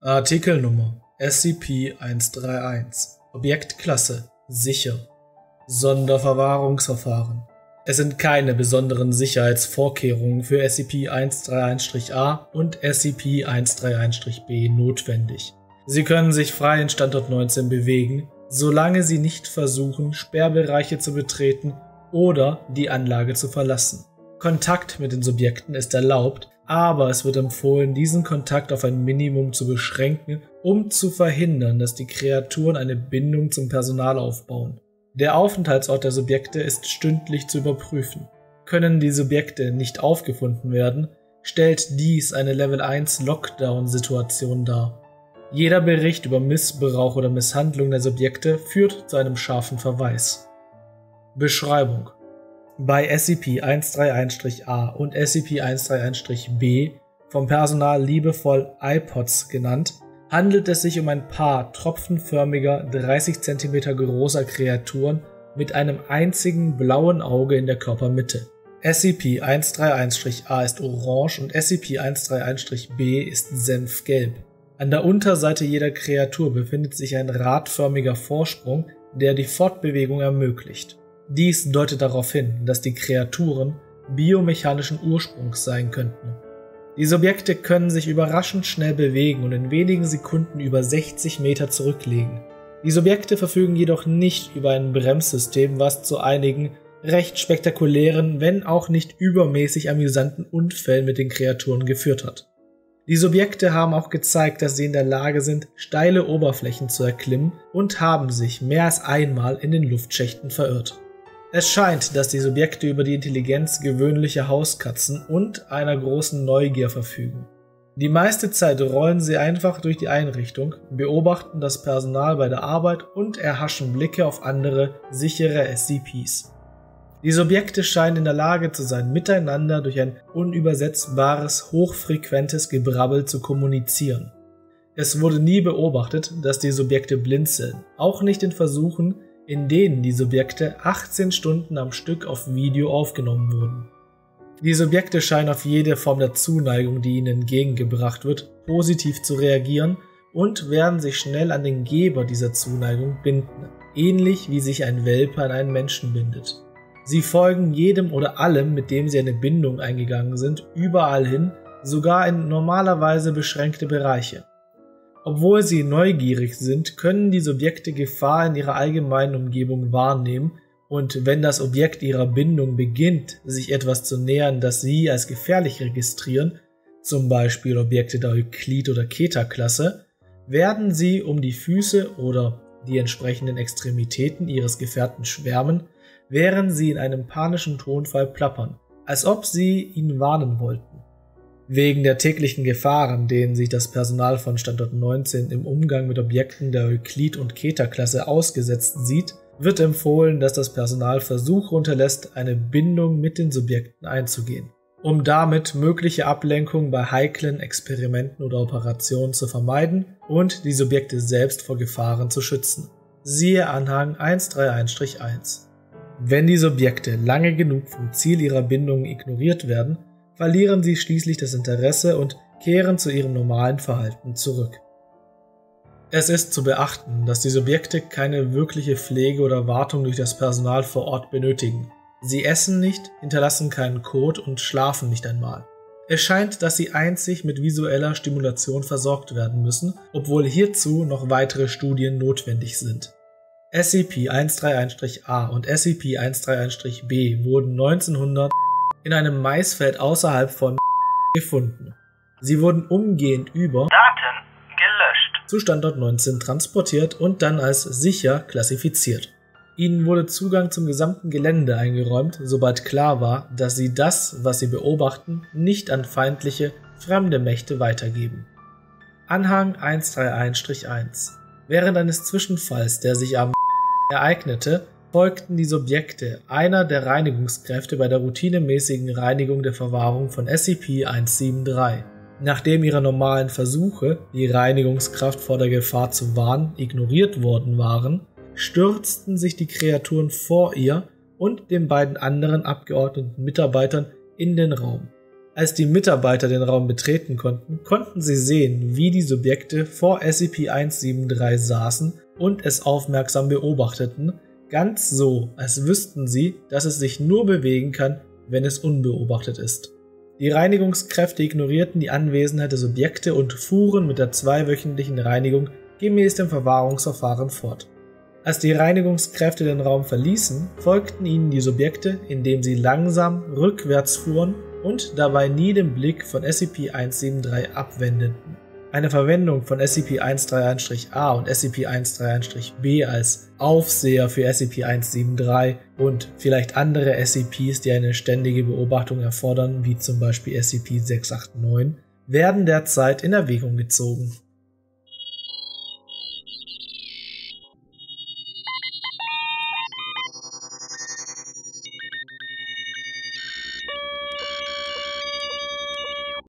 Artikelnummer SCP-131 Objektklasse Sicher. Sonderverwahrungsverfahren. Es sind keine besonderen Sicherheitsvorkehrungen für SCP-131-A und SCP-131-B notwendig. Sie können sich frei in Standort 19 bewegen, solange sie nicht versuchen, Sperrbereiche zu betreten oder die Anlage zu verlassen. Kontakt mit den Subjekten ist erlaubt, aber es wird empfohlen, diesen Kontakt auf ein Minimum zu beschränken, um zu verhindern, dass die Kreaturen eine Bindung zum Personal aufbauen. Der Aufenthaltsort der Subjekte ist stündlich zu überprüfen. Können die Subjekte nicht aufgefunden werden, stellt dies eine Level 1 Lockdown-Situation dar. Jeder Bericht über Missbrauch oder Misshandlung der Subjekte führt zu einem scharfen Verweis. Beschreibung bei SCP-131-A und SCP-131-B, vom Personal liebevoll iPods genannt, handelt es sich um ein Paar tropfenförmiger 30 cm großer Kreaturen mit einem einzigen blauen Auge in der Körpermitte. SCP-131-A ist orange und SCP-131-B ist senfgelb. An der Unterseite jeder Kreatur befindet sich ein radförmiger Vorsprung, der die Fortbewegung ermöglicht. Dies deutet darauf hin, dass die Kreaturen biomechanischen Ursprungs sein könnten. Die Subjekte können sich überraschend schnell bewegen und in wenigen Sekunden über 60 Meter zurücklegen. Die Subjekte verfügen jedoch nicht über ein Bremssystem, was zu einigen recht spektakulären, wenn auch nicht übermäßig amüsanten Unfällen mit den Kreaturen geführt hat. Die Subjekte haben auch gezeigt, dass sie in der Lage sind, steile Oberflächen zu erklimmen und haben sich mehr als einmal in den Luftschächten verirrt. Es scheint, dass die Subjekte über die Intelligenz gewöhnlicher Hauskatzen und einer großen Neugier verfügen. Die meiste Zeit rollen sie einfach durch die Einrichtung, beobachten das Personal bei der Arbeit und erhaschen Blicke auf andere, sichere SCPs. Die Subjekte scheinen in der Lage zu sein, miteinander durch ein unübersetzbares, hochfrequentes Gebrabbel zu kommunizieren. Es wurde nie beobachtet, dass die Subjekte blinzeln, auch nicht in Versuchen, in denen die Subjekte 18 Stunden am Stück auf Video aufgenommen wurden. Die Subjekte scheinen auf jede Form der Zuneigung, die ihnen entgegengebracht wird, positiv zu reagieren und werden sich schnell an den Geber dieser Zuneigung binden, ähnlich wie sich ein Welpe an einen Menschen bindet. Sie folgen jedem oder allem, mit dem sie eine Bindung eingegangen sind, überall hin, sogar in normalerweise beschränkte Bereiche. Obwohl sie neugierig sind, können die Subjekte Gefahr in ihrer allgemeinen Umgebung wahrnehmen und wenn das Objekt ihrer Bindung beginnt, sich etwas zu nähern, das sie als gefährlich registrieren, zum Beispiel Objekte der Euklid- oder Keta-Klasse, werden sie um die Füße oder die entsprechenden Extremitäten ihres Gefährten schwärmen, während sie in einem panischen Tonfall plappern, als ob sie ihn warnen wollten. Wegen der täglichen Gefahren, denen sich das Personal von Standort 19 im Umgang mit Objekten der Euklid- und Keta-Klasse ausgesetzt sieht, wird empfohlen, dass das Personal Versuche unterlässt, eine Bindung mit den Subjekten einzugehen, um damit mögliche Ablenkung bei heiklen Experimenten oder Operationen zu vermeiden und die Subjekte selbst vor Gefahren zu schützen. Siehe Anhang 131-1. Wenn die Subjekte lange genug vom Ziel ihrer Bindung ignoriert werden, verlieren sie schließlich das Interesse und kehren zu ihrem normalen Verhalten zurück. Es ist zu beachten, dass die Subjekte keine wirkliche Pflege oder Wartung durch das Personal vor Ort benötigen. Sie essen nicht, hinterlassen keinen Kot und schlafen nicht einmal. Es scheint, dass sie einzig mit visueller Stimulation versorgt werden müssen, obwohl hierzu noch weitere Studien notwendig sind. SCP-131-A und SCP-131-B wurden 1900 in einem Maisfeld außerhalb von gefunden. Sie wurden umgehend über Daten gelöscht zu Standort 19 transportiert und dann als sicher klassifiziert. Ihnen wurde Zugang zum gesamten Gelände eingeräumt, sobald klar war, dass sie das, was sie beobachten, nicht an feindliche, fremde Mächte weitergeben. Anhang 131-1 Während eines Zwischenfalls, der sich am ereignete, folgten die Subjekte einer der Reinigungskräfte bei der routinemäßigen Reinigung der Verwahrung von SCP-173. Nachdem ihre normalen Versuche, die Reinigungskraft vor der Gefahr zu warnen, ignoriert worden waren, stürzten sich die Kreaturen vor ihr und den beiden anderen abgeordneten Mitarbeitern in den Raum. Als die Mitarbeiter den Raum betreten konnten, konnten sie sehen, wie die Subjekte vor SCP-173 saßen und es aufmerksam beobachteten, ganz so, als wüssten sie, dass es sich nur bewegen kann, wenn es unbeobachtet ist. Die Reinigungskräfte ignorierten die Anwesenheit der Subjekte und fuhren mit der zweiwöchentlichen Reinigung gemäß dem Verwahrungsverfahren fort. Als die Reinigungskräfte den Raum verließen, folgten ihnen die Subjekte, indem sie langsam rückwärts fuhren und dabei nie den Blick von SCP-173 abwendeten. Eine Verwendung von SCP-131-A und SCP-131-B als Aufseher für SCP-173 und vielleicht andere SCPs, die eine ständige Beobachtung erfordern, wie zum Beispiel SCP-689, werden derzeit in Erwägung gezogen.